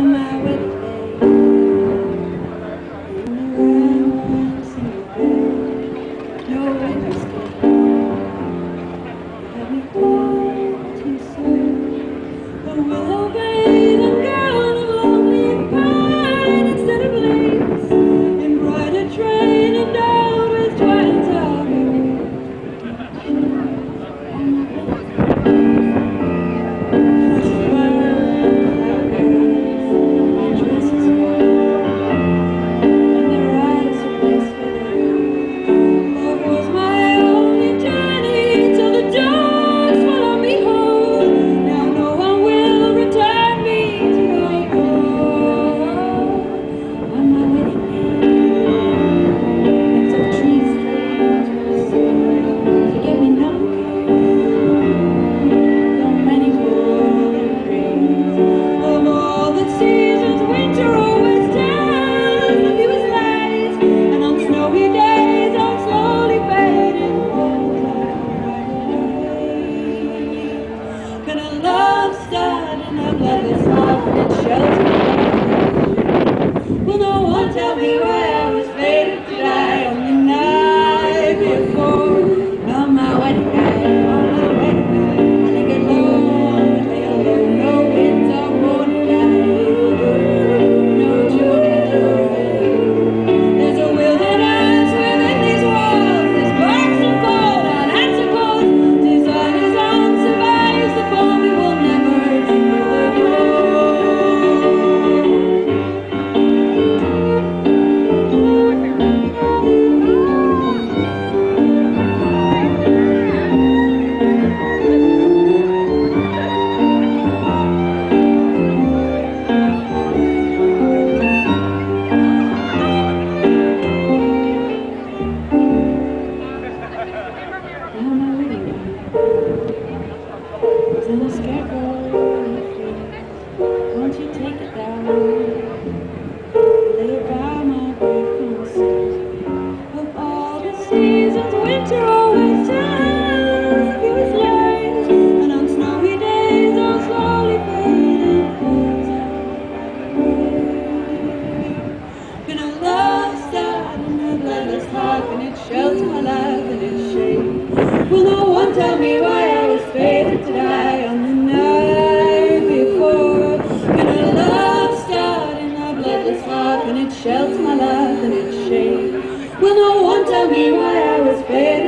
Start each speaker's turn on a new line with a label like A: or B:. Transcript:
A: my uh, wedding been a scarecrow. Won't you take it down? Lay by my breakfast. Of all the seasons, winter always shines. You slays, and on snowy days, I'll slowly fade fading. Been a love sad, and I've let us hug, and it shows my life. heart and it shelters my life and it shakes. Will no one tell me why I was made?